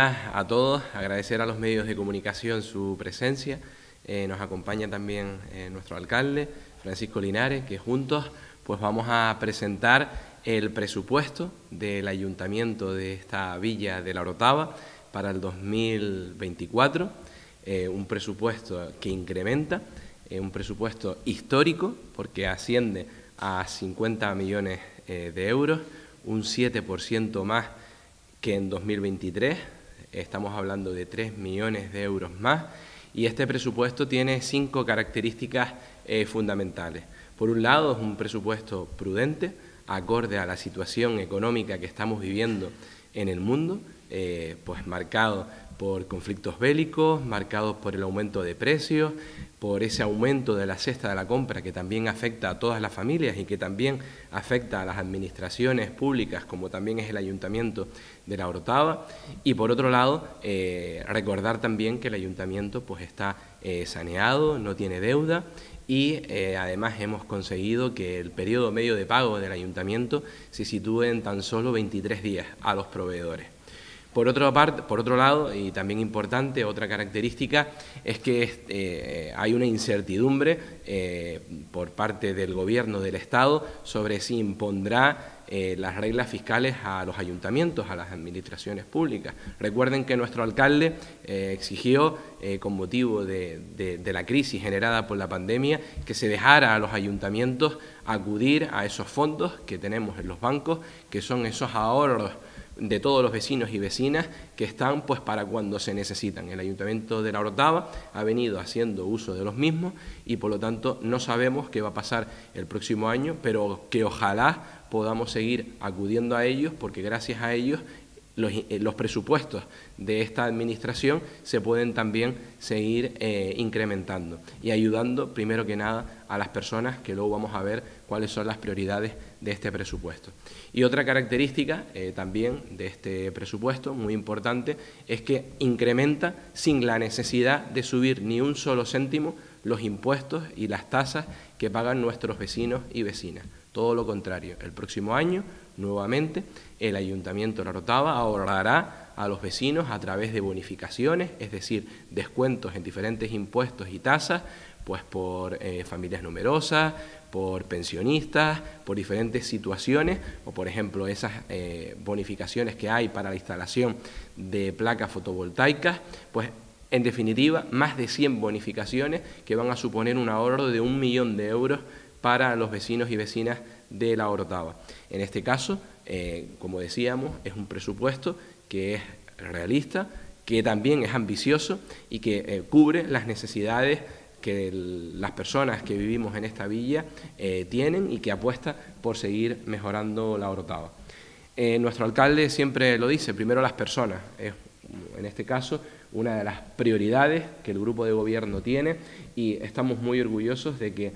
a todos, agradecer a los medios de comunicación su presencia. Eh, nos acompaña también eh, nuestro alcalde, Francisco Linares, que juntos pues vamos a presentar el presupuesto del ayuntamiento de esta villa de la Orotava para el 2024, eh, un presupuesto que incrementa, un presupuesto histórico porque asciende a 50 millones de euros, un 7% más que en 2023 estamos hablando de 3 millones de euros más y este presupuesto tiene cinco características eh, fundamentales. Por un lado, es un presupuesto prudente, acorde a la situación económica que estamos viviendo en el mundo, eh, pues marcado por conflictos bélicos, marcados por el aumento de precios, por ese aumento de la cesta de la compra que también afecta a todas las familias y que también afecta a las administraciones públicas, como también es el ayuntamiento de la Orotava. Y por otro lado, eh, recordar también que el ayuntamiento pues, está eh, saneado, no tiene deuda y eh, además hemos conseguido que el periodo medio de pago del ayuntamiento se sitúe en tan solo 23 días a los proveedores. Por otro, lado, y también importante, otra característica es que eh, hay una incertidumbre eh, por parte del Gobierno del Estado sobre si impondrá eh, las reglas fiscales a los ayuntamientos, a las administraciones públicas. Recuerden que nuestro alcalde exigió, con motivo de, de la crisis generada por la pandemia, que se dejara a los ayuntamientos acudir a esos fondos que tenemos en los bancos, que son esos ahorros de todos los vecinos y vecinas que están pues para cuando se necesitan. El Ayuntamiento de La Orotava ha venido haciendo uso de los mismos y por lo tanto no sabemos qué va a pasar el próximo año, pero que ojalá podamos seguir acudiendo a ellos porque gracias a ellos los, eh, presupuestos de esta administración se pueden también seguir eh, incrementando y ayudando primero que nada a las personas que luego vamos a ver cuáles son las prioridades de este presupuesto. Y otra característica eh, también de este presupuesto, muy importante, es que incrementa sin la necesidad de subir ni un solo céntimo los impuestos y las tasas que pagan nuestros vecinos y vecinas. Todo lo contrario, el próximo año, nuevamente, el Ayuntamiento de La ahorrará a los vecinos a través de bonificaciones, es decir, descuentos en diferentes impuestos y tasas, pues por eh, familias numerosas, por pensionistas, por diferentes situaciones, o por ejemplo esas eh, bonificaciones que hay para la instalación de placas fotovoltaicas, pues en definitiva más de 100 bonificaciones que van a suponer un ahorro de un millón de euros para los vecinos y vecinas de la Orotava. En este caso, eh, como decíamos, es un presupuesto que es realista, que también es ambicioso y que eh, cubre las necesidades que las personas que vivimos en esta villa eh, tienen y que apuesta por seguir mejorando la Orotava. Nuestro alcalde siempre lo dice, primero las personas, en este caso una de las prioridades que el grupo de gobierno tiene y estamos muy orgullosos de que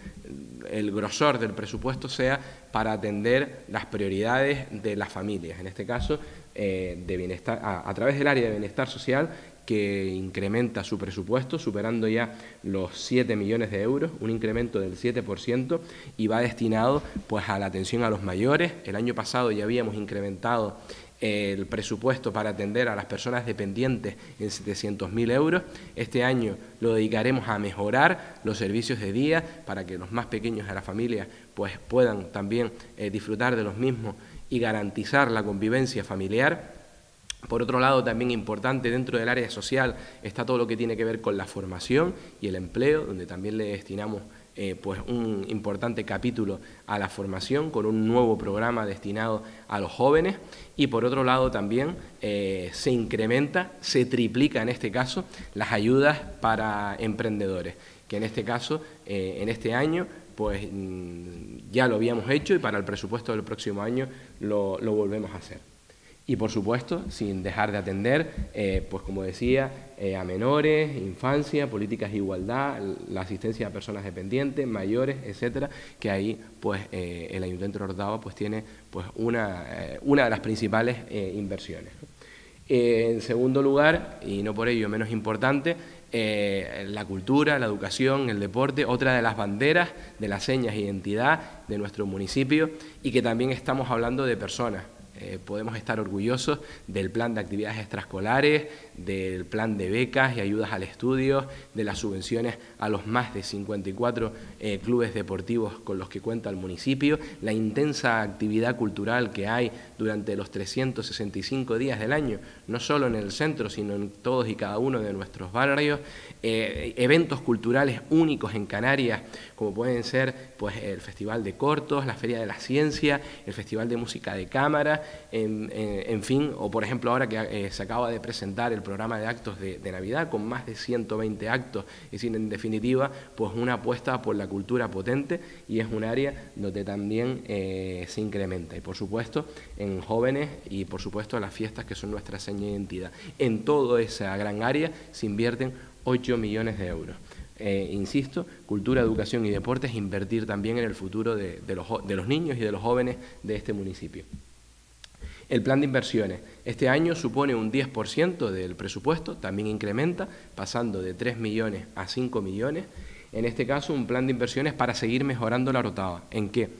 el grosor del presupuesto sea para atender las prioridades de las familias, en este caso eh, de bienestar, a, través del área de bienestar social que incrementa su presupuesto, superando ya los 7 millones de euros, un incremento del 7%, y va destinado pues, a la atención a los mayores. El año pasado ya habíamos incrementado el presupuesto para atender a las personas dependientes en 700.000 euros. Este año lo dedicaremos a mejorar los servicios de día para que los más pequeños de la familia pues, puedan también eh, disfrutar de los mismos y garantizar la convivencia familiar. Por otro lado, también importante dentro del área social está todo lo que tiene que ver con la formación y el empleo, donde también le destinamos eh, pues un importante capítulo a la formación con un nuevo programa destinado a los jóvenes. Y por otro lado también eh, se incrementa, se triplica en este caso las ayudas para emprendedores, que en este caso, eh, en este año, pues mm, ya lo habíamos hecho y para el presupuesto del próximo año lo volvemos a hacer y por supuesto sin dejar de atender, eh, pues como decía, eh, a menores, infancia, políticas de igualdad, la asistencia a personas dependientes, mayores, etcétera, que ahí pues eh, el Ayuntamiento de Orotava pues tiene pues una, una de las principales inversiones. en segundo lugar, y no por ello menos importante, la cultura, la educación, el deporte, otra de las banderas de las señas de identidad de nuestro municipio y que también estamos hablando de personas, eh, podemos estar orgullosos del plan de actividades extraescolares, del plan de becas y ayudas al estudio, de las subvenciones a los más de 54 eh, clubes deportivos con los que cuenta el municipio, la intensa actividad cultural que hay durante los 365 días del año, no solo en el centro, sino en todos y cada uno de nuestros barrios, eh, eventos culturales únicos en Canarias, como pueden ser pues, el Festival de Cortos, la Feria de la Ciencia, el Festival de Música de Cámara, en, fin, o por ejemplo ahora que eh, se acaba de presentar el programa de actos de, Navidad con más de 120 actos, es decir, en definitiva, pues una apuesta por la cultura potente y es un área donde también eh, se incrementa. Y por supuesto, en jóvenes y por supuesto las fiestas que son nuestra seña de identidad. En toda esa gran área se invierten 8 millones de euros. Eh, insisto, cultura, educación y deportes, invertir también en el futuro de, los, niños y de los jóvenes de este municipio. El plan de inversiones. Este año supone un 10% del presupuesto, también incrementa, pasando de 3 millones a 5 millones. En este caso, un plan de inversiones para seguir mejorando la rotaba. ¿En qué?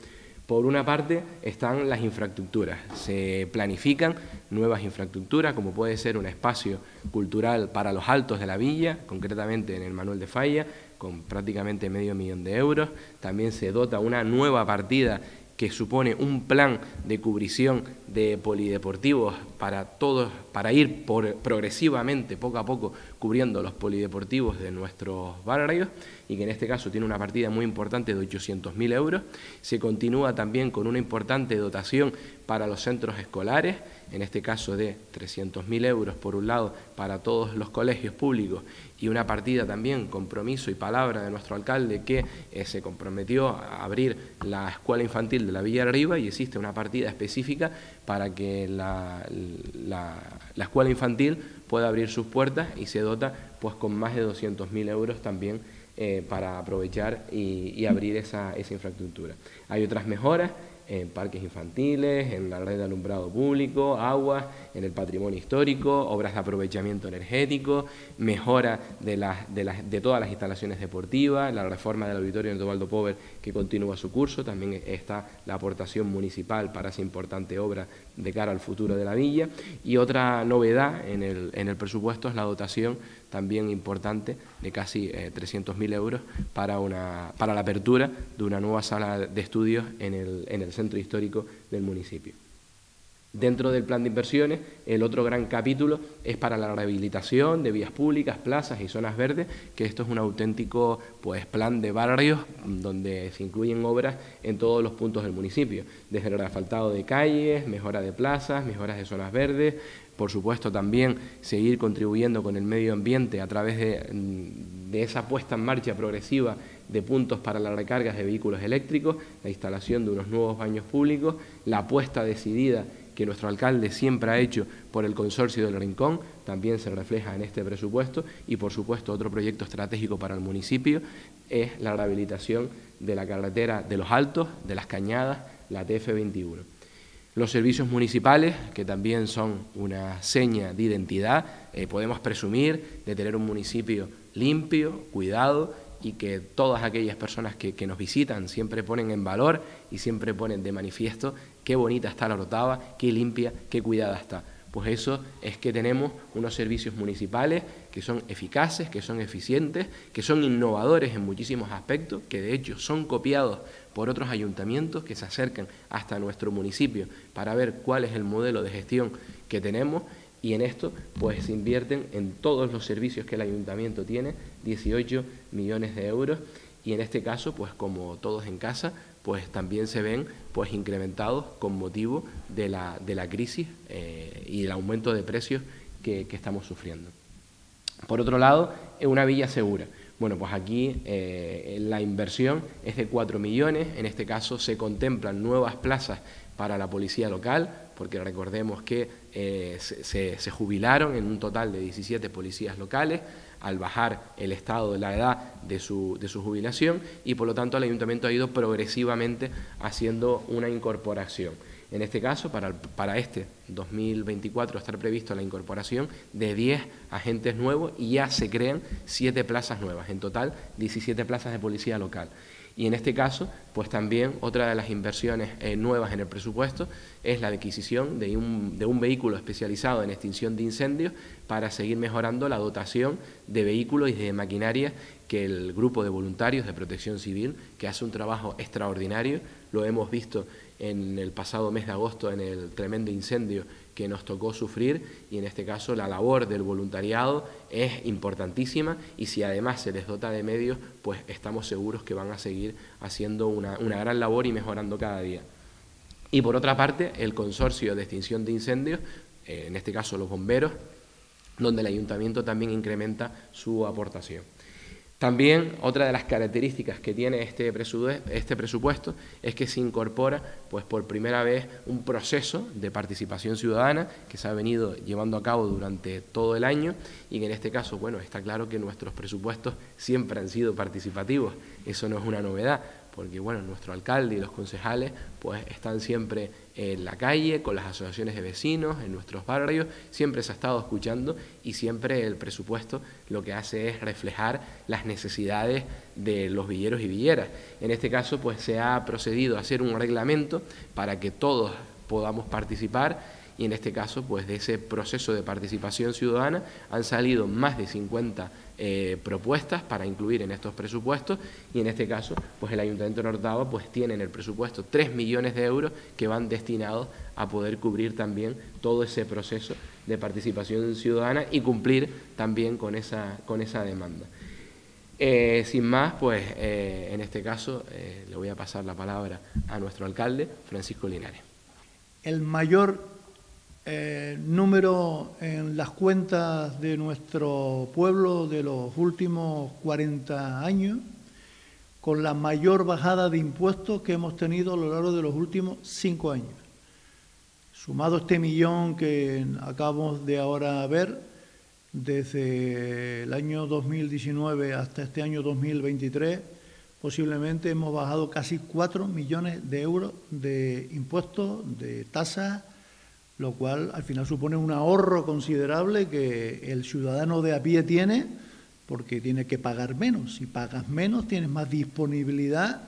Por una parte están las infraestructuras. Se planifican nuevas infraestructuras, como puede ser un espacio cultural para los altos de la villa, concretamente en el Manuel de Falla, con prácticamente medio millón de euros. También se dota una nueva partida que supone un plan de cubrición de polideportivos para todos, para ir progresivamente, poco a poco, cubriendo los polideportivos de nuestros barrios y que en este caso tiene una partida muy importante de 800.000 euros. Se continúa también con una importante dotación para los centros escolares, en este caso de 300.000 euros por un lado para todos los colegios públicos y una partida también, compromiso y palabra de nuestro alcalde que eh, se comprometió a abrir la escuela infantil de la Villa Arriba y existe una partida específica para que la, escuela infantil pueda abrir sus puertas y se dota pues con más de 200.000 euros también eh, para aprovechar y, abrir esa, esa infraestructura. Hay otras mejoras en parques infantiles, en la red de alumbrado público, aguas, en el patrimonio histórico, obras de aprovechamiento energético, mejora de, de, de todas las instalaciones deportivas, la reforma del auditorio de Tobaldo Pover que continúa su curso, también está la aportación municipal para esa importante obra de cara al futuro de la villa. Y otra novedad en el, en el presupuesto es la dotación también importante de casi 300.000 eh, euros para, una, para la apertura de una nueva sala de estudios en el, en el centro histórico del municipio. Dentro del plan de inversiones, el otro gran capítulo es para la rehabilitación de vías públicas, plazas y zonas verdes, que esto es un auténtico pues, plan de barrios donde se incluyen obras en todos los puntos del municipio, desde el asfaltado de calles, mejora de plazas, mejoras de zonas verdes, por supuesto también seguir contribuyendo con el medio ambiente a través de, de esa puesta en marcha progresiva de puntos para las recargas de vehículos eléctricos, la instalación de unos nuevos baños públicos, la apuesta decidida que nuestro alcalde siempre ha hecho por el consorcio del Rincón, también se refleja en este presupuesto y por supuesto otro proyecto estratégico para el municipio es la rehabilitación de la carretera de los Altos, de las Cañadas, la TF21. Los servicios municipales, que también son una seña de identidad, eh, podemos presumir de tener un municipio limpio, cuidado y que todas aquellas personas que, nos visitan siempre ponen en valor y siempre ponen de manifiesto qué bonita está la Rotava, qué limpia, qué cuidada está. Pues eso es que tenemos unos servicios municipales que son eficaces, que son eficientes, que son innovadores en muchísimos aspectos, que de hecho son copiados por otros ayuntamientos que se acercan hasta nuestro municipio para ver cuál es el modelo de gestión que tenemos y en esto pues se invierten en todos los servicios que el ayuntamiento tiene, 18 millones de euros y en este caso pues como todos en casa pues también se ven pues incrementados con motivo de la, de la crisis eh, y el aumento de precios que, estamos sufriendo. Por otro lado, es una villa segura. Bueno, pues aquí eh, la inversión es de 4 millones, en este caso se contemplan nuevas plazas para la policía local, porque recordemos que eh, se, jubilaron en un total de 17 policías locales al bajar el estado de la edad de su, de su jubilación y por lo tanto el ayuntamiento ha ido progresivamente haciendo una incorporación. En este caso, para, para este 2024 está previsto la incorporación de 10 agentes nuevos y ya se crean 7 plazas nuevas, en total 17 plazas de policía local. Y en este caso, pues también otra de las inversiones eh, nuevas en el presupuesto es la adquisición de un, de un vehículo especializado en extinción de incendios para seguir mejorando la dotación de vehículos y de maquinaria que el grupo de voluntarios de protección civil, que hace un trabajo extraordinario, lo hemos visto en el pasado mes de agosto en el tremendo incendio que nos tocó sufrir y en este caso la labor del voluntariado es importantísima y si además se les dota de medios, pues estamos seguros que van a seguir haciendo una, gran labor y mejorando cada día. Y por otra parte, el consorcio de extinción de incendios, eh, en este caso los bomberos, donde el ayuntamiento también incrementa su aportación. También otra de las características que tiene este, este presupuesto es que se incorpora pues por primera vez un proceso de participación ciudadana que se ha venido llevando a cabo durante todo el año y que en este caso, bueno, está claro que nuestros presupuestos siempre han sido participativos, eso no es una novedad, porque bueno, nuestro alcalde y los concejales pues están siempre en la calle, con las asociaciones de vecinos, en nuestros barrios, siempre se ha estado escuchando y siempre el presupuesto lo que hace es reflejar las necesidades de los villeros y villeras. En este caso pues se ha procedido a hacer un reglamento para que todos podamos participar y en este caso, pues de ese proceso de participación ciudadana han salido más de 50 eh, propuestas para incluir en estos presupuestos y en este caso, pues el Ayuntamiento de pues tiene en el presupuesto 3 millones de euros que van destinados a poder cubrir también todo ese proceso de participación ciudadana y cumplir también con esa, con esa demanda. Eh, sin más, pues eh, en este caso le voy a pasar la palabra a nuestro alcalde, Francisco Linares. El mayor eh, número en las cuentas de nuestro pueblo de los últimos 40 años, con la mayor bajada de impuestos que hemos tenido a lo largo de los últimos cinco años. Sumado este millón que acabamos de ahora ver, desde el año 2019 hasta este año 2023, posiblemente hemos bajado casi 4 millones de euros de impuestos, de tasas, lo cual al final supone un ahorro considerable que el ciudadano de a pie tiene porque tiene que pagar menos. Si pagas menos, tienes más disponibilidad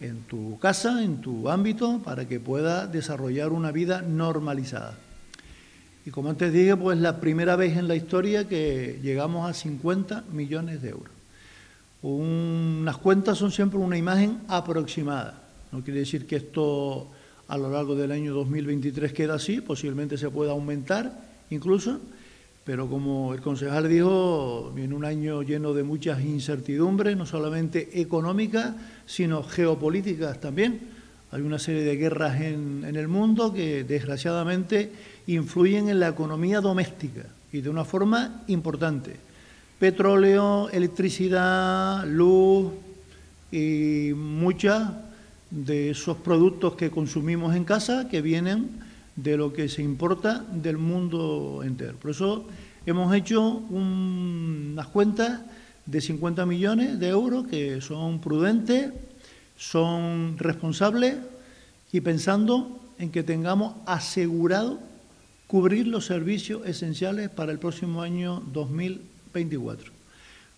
en tu casa, en tu ámbito, para que pueda desarrollar una vida normalizada. Y como antes dije, pues la primera vez en la historia que llegamos a 50 millones de euros. Unas cuentas son siempre una imagen aproximada. No quiere decir que esto a lo largo del año 2023 queda así, posiblemente se pueda aumentar incluso, pero como el concejal dijo, viene un año lleno de muchas incertidumbres, no solamente económicas, sino geopolíticas también. Hay una serie de guerras en, en el mundo que desgraciadamente influyen en la economía doméstica y de una forma importante. Petróleo, electricidad, luz y muchas de esos productos que consumimos en casa que vienen de lo que se importa del mundo entero. Por eso hemos hecho unas cuentas de 50 millones de euros que son prudentes, son responsables y pensando en que tengamos asegurado cubrir los servicios esenciales para el próximo año 2024.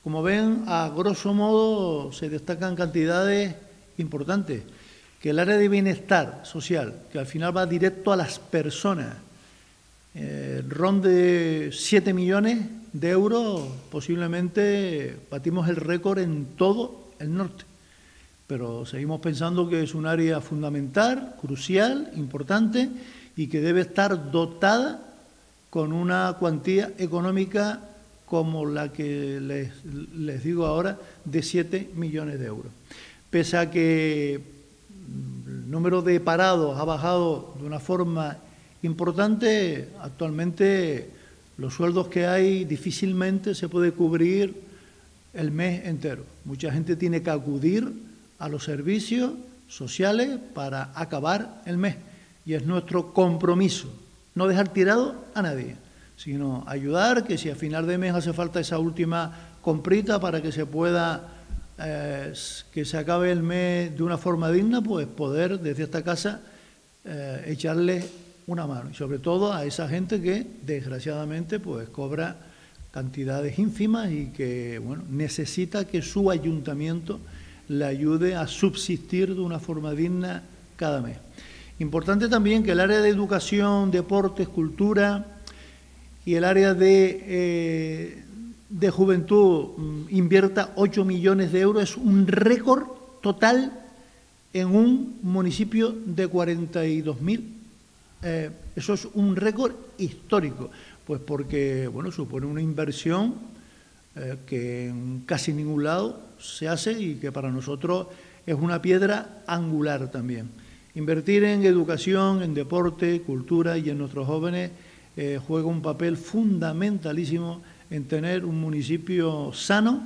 Como ven, a grosso modo se destacan cantidades importantes que el área de bienestar social, que al final va directo a las personas, eh, ronde 7 millones de euros, posiblemente batimos el récord en todo el norte. Pero seguimos pensando que es un área fundamental, crucial, importante y que debe estar dotada con una cuantía económica como la que les, les digo ahora, de 7 millones de euros. Pese a que el número de parados ha bajado de una forma importante. Actualmente los sueldos que hay difícilmente se puede cubrir el mes entero. Mucha gente tiene que acudir a los servicios sociales para acabar el mes y es nuestro compromiso no dejar tirado a nadie, sino ayudar que si a final de mes hace falta esa última comprita para que se pueda eh, que se acabe el mes de una forma digna, pues poder desde esta casa eh, echarle una mano. Y sobre todo a esa gente que desgraciadamente pues cobra cantidades ínfimas y que bueno, necesita que su ayuntamiento le ayude a subsistir de una forma digna cada mes. Importante también que el área de educación, deportes, cultura y el área de, eh, de juventud mm, invierta 8 millones de euros. Es un récord total en un municipio de 42.000. Eh, eso es un récord histórico, pues porque bueno, supone una inversión eh, que en casi ningún lado se hace y que para nosotros es una piedra angular también. Invertir en educación, en deporte, cultura y en nuestros jóvenes eh, juega un papel fundamentalísimo en tener un municipio sano,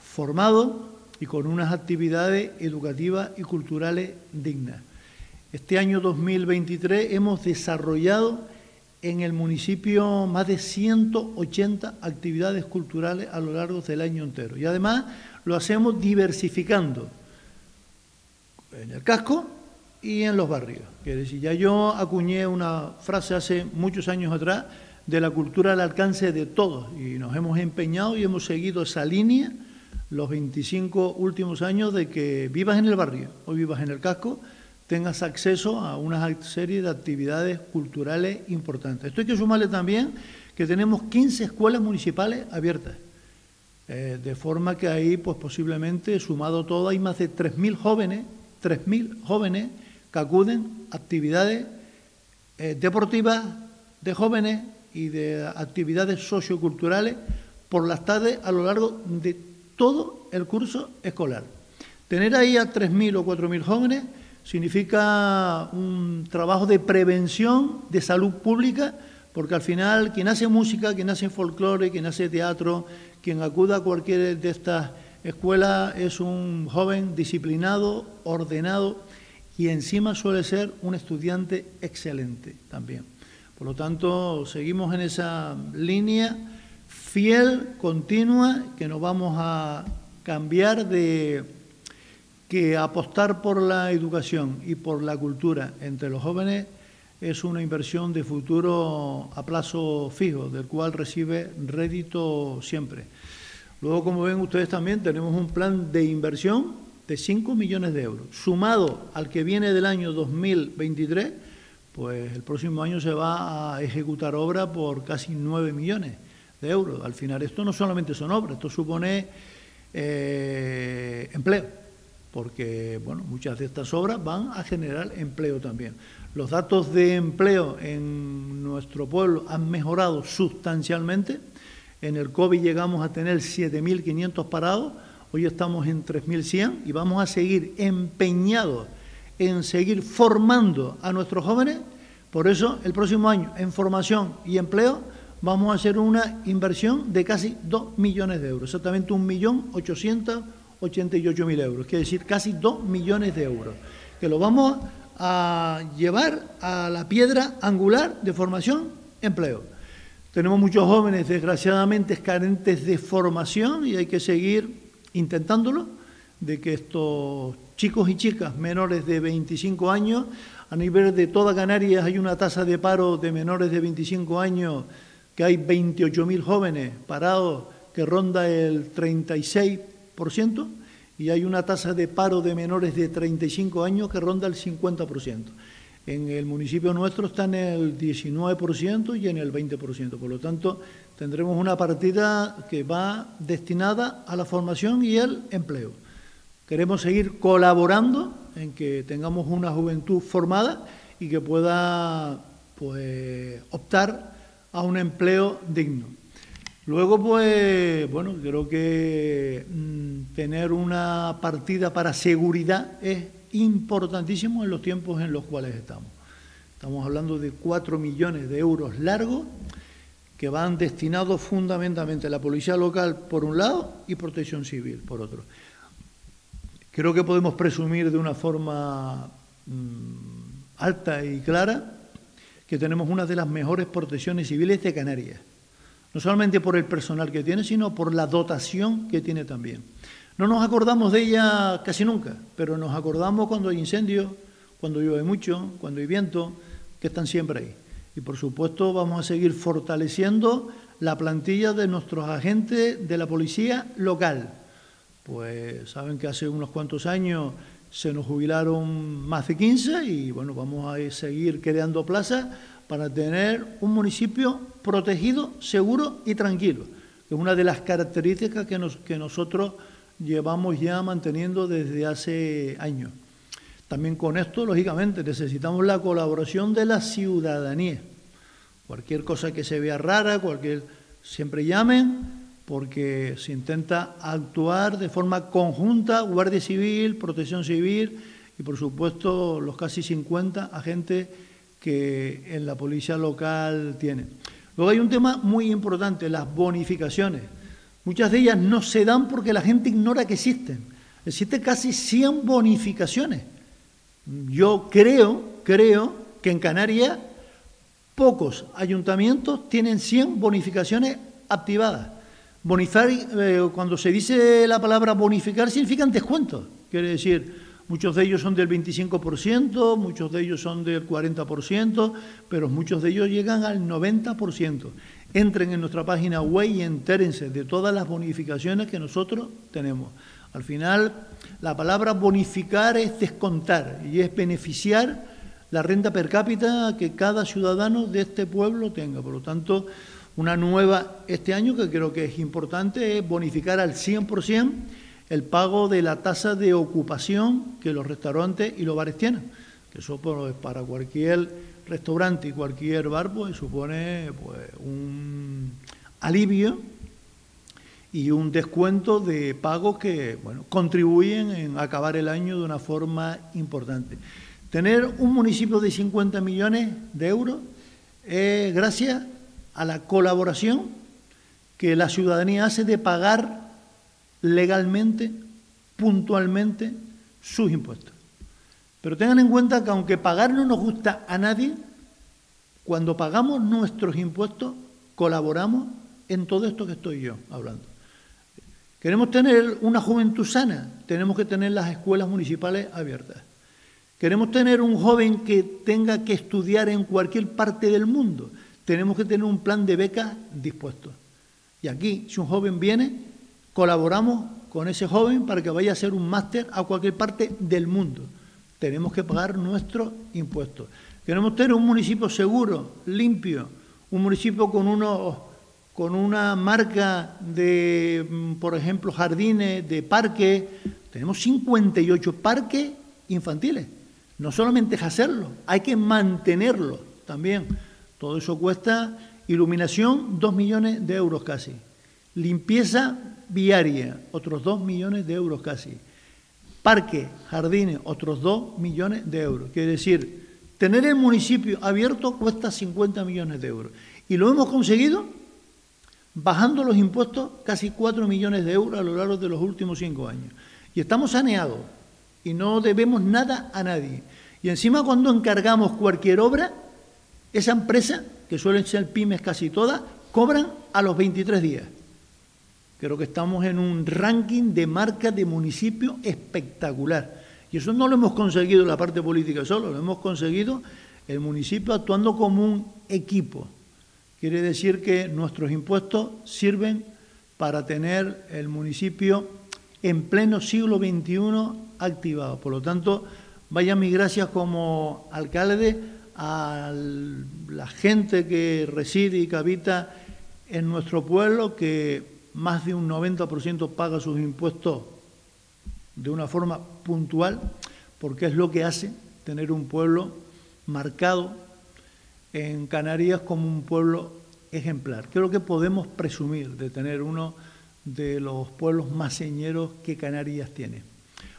formado y con unas actividades educativas y culturales dignas. Este año 2023 hemos desarrollado en el municipio más de 180 actividades culturales a lo largo del año entero. Y además lo hacemos diversificando en el casco y en los barrios. Quiere decir, ya yo acuñé una frase hace muchos años atrás de la cultura al alcance de todos y nos hemos empeñado y hemos seguido esa línea los 25 últimos años de que vivas en el barrio o vivas en el casco, tengas acceso a una serie de actividades culturales importantes. Esto hay que sumarle también que tenemos 15 escuelas municipales abiertas, eh, de forma que ahí, pues posiblemente, sumado todo, hay más de 3.000 jóvenes, 3.000 jóvenes que acuden a actividades eh, deportivas de jóvenes y de actividades socioculturales por las tardes a lo largo de todo el curso escolar. Tener ahí a 3.000 o 4.000 jóvenes significa un trabajo de prevención de salud pública, porque al final quien hace música, quien hace folclore, quien hace teatro, quien acuda a cualquier de estas escuelas es un joven disciplinado, ordenado y encima suele ser un estudiante excelente también. Por lo tanto, seguimos en esa línea fiel, continua, que no vamos a cambiar de que apostar por la educación y por la cultura entre los jóvenes es una inversión de futuro a plazo fijo, del cual recibe rédito siempre. Luego, como ven ustedes también, tenemos un plan de inversión de 5 millones de euros. Sumado al que viene del año 2023, pues el próximo año se va a ejecutar obra por casi 9 millones de euros. Al final esto no solamente son obras, esto supone eh, empleo, porque bueno, muchas de estas obras van a generar empleo también. Los datos de empleo en nuestro pueblo han mejorado sustancialmente. En el COVID llegamos a tener 7.500 parados, Hoy estamos en 3.100 y vamos a seguir empeñados en seguir formando a nuestros jóvenes. Por eso, el próximo año, en formación y empleo, vamos a hacer una inversión de casi 2 millones de euros, exactamente 1.888.000 euros, quiere decir casi 2 millones de euros, que lo vamos a llevar a la piedra angular de formación empleo. Tenemos muchos jóvenes, desgraciadamente, carentes de formación y hay que seguir intentándolo, de que estos chicos y chicas menores de 25 años, a nivel de toda Canarias hay una tasa de paro de menores de 25 años, que hay 28.000 jóvenes parados que ronda el 36%, y hay una tasa de paro de menores de 35 años que ronda el 50%. En el municipio nuestro está en el 19% y en el 20%. Por lo tanto, tendremos una partida que va destinada a la formación y el empleo. Queremos seguir colaborando en que tengamos una juventud formada y que pueda pues, optar a un empleo digno. Luego, pues, bueno, creo que mm, tener una partida para seguridad es importantísimo en los tiempos en los cuales estamos. Estamos hablando de cuatro millones de euros largos que van destinados fundamentalmente a la policía local por un lado y protección civil por otro. Creo que podemos presumir de una forma mm, alta y clara que tenemos una de las mejores protecciones civiles de Canarias, no solamente por el personal que tiene, sino por la dotación que tiene también. No nos acordamos de ella casi nunca, pero nos acordamos cuando hay incendios, cuando llueve mucho, cuando hay viento, que están siempre ahí. Y por supuesto vamos a seguir fortaleciendo la plantilla de nuestros agentes de la policía local, Pues saben que hace unos cuantos años se nos jubilaron más de 15 y bueno, vamos a seguir creando plazas para tener un municipio protegido, seguro y tranquilo, que es una de las características que, nos, que nosotros llevamos ya manteniendo desde hace años. También con esto, lógicamente, necesitamos la colaboración de la ciudadanía. Cualquier cosa que se vea rara, cualquier siempre llamen, porque se intenta actuar de forma conjunta, Guardia Civil, Protección Civil y, por supuesto, los casi 50 agentes que en la policía local tienen. Luego hay un tema muy importante, las bonificaciones. Muchas de ellas no se dan porque la gente ignora que existen. Existen casi 100 bonificaciones. Yo creo, creo que en Canarias pocos ayuntamientos tienen 100 bonificaciones activadas. Bonifar, eh, cuando se dice la palabra bonificar, significan descuentos. Quiere decir, muchos de ellos son del 25%, muchos de ellos son del 40%, pero muchos de ellos llegan al 90%. Entren en nuestra página web y entérense de todas las bonificaciones que nosotros tenemos. Al final, la palabra bonificar es descontar y es beneficiar la renta per cápita que cada ciudadano de este pueblo tenga. Por lo tanto, una nueva este año que creo que es importante es bonificar al 100% el pago de la tasa de ocupación que los restaurantes y los bares tienen, que eso pues, para cualquier restaurante y cualquier bar pues, supone pues, un alivio y un descuento de pagos que bueno, contribuyen en acabar el año de una forma importante. Tener un municipio de 50 millones de euros es gracias a la colaboración que la ciudadanía hace de pagar legalmente, puntualmente, sus impuestos. Pero tengan en cuenta que aunque pagar no nos gusta a nadie, cuando pagamos nuestros impuestos, colaboramos en todo esto que estoy yo hablando. Queremos tener una juventud sana, tenemos que tener las escuelas municipales abiertas. Queremos tener un joven que tenga que estudiar en cualquier parte del mundo tenemos que tener un plan de beca dispuesto. Y aquí, si un joven viene, colaboramos con ese joven para que vaya a hacer un máster a cualquier parte del mundo. Tenemos que pagar nuestros impuestos. Queremos tener un municipio seguro, limpio, un municipio con, uno, con una marca de, mm, por ejemplo, jardines, de parques. Tenemos 58 parques infantiles. No solamente es hacerlo, hay que mantenerlo también. Todo eso cuesta iluminación, dos millones de euros casi. Limpieza viaria, otros dos millones de euros casi. Parque, jardines, otros dos millones de euros. Quiere decir, tener el municipio abierto cuesta 50 millones de euros. Y lo hemos conseguido bajando los impuestos casi cuatro millones de euros a lo largo de los últimos cinco años. Y estamos saneados y no debemos nada a nadie. Y encima cuando encargamos cualquier obra, esa empresa, que suelen ser pymes casi todas, cobran a los 23 días. Creo que estamos en un ranking de marcas de municipio espectacular. Y eso no lo hemos conseguido la parte política solo, lo hemos conseguido el municipio actuando como un equipo. Quiere decir que nuestros impuestos sirven para tener el municipio en pleno siglo XXI activado. Por lo tanto, vaya mis gracias como alcalde a la gente que reside y que habita en nuestro pueblo, que más de un 90% paga sus impuestos de una forma puntual, porque es lo que hace tener un pueblo marcado en Canarias como un pueblo ejemplar. Creo que podemos presumir de tener uno de los pueblos más señeros que Canarias tiene.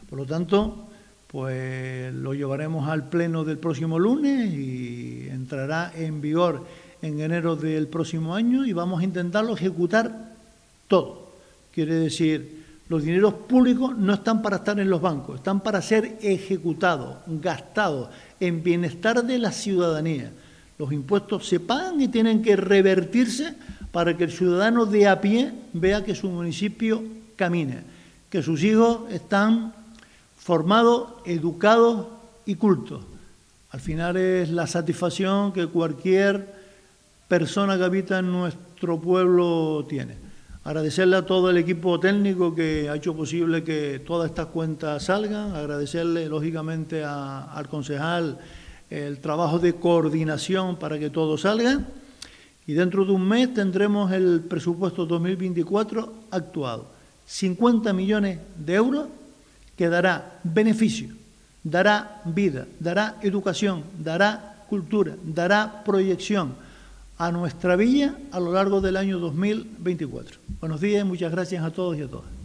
Por lo tanto, pues lo llevaremos al pleno del próximo lunes y entrará en vigor en enero del próximo año y vamos a intentarlo ejecutar todo. Quiere decir, los dineros públicos no están para estar en los bancos, están para ser ejecutados, gastados en bienestar de la ciudadanía. Los impuestos se pagan y tienen que revertirse para que el ciudadano de a pie vea que su municipio camina, que sus hijos están formados, educados y cultos. Al final es la satisfacción que cualquier persona que habita en nuestro pueblo tiene. Agradecerle a todo el equipo técnico que ha hecho posible que todas estas cuentas salgan. Agradecerle, lógicamente, al concejal el trabajo de coordinación para que todo salga. Y dentro de un mes tendremos el presupuesto 2024 actuado. 50 millones de euros que dará beneficio, dará vida, dará educación, dará cultura, dará proyección a nuestra villa a lo largo del año 2024. Buenos días muchas gracias a todos y a todas.